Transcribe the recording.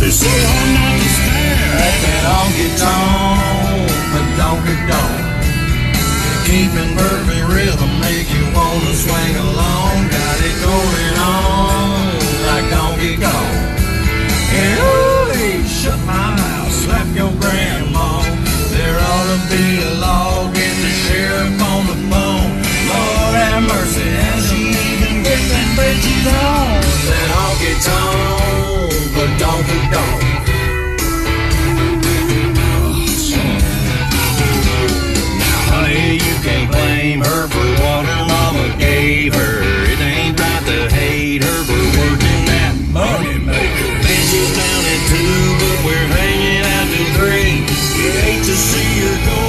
this. So Let that honky tonk, the donkey don't. Keeping perfect rhythm make you wanna swing along. Got it going on like Donkey Kong. And ooh, shut my mouth, slap your grandma. There ought to be a see your goal.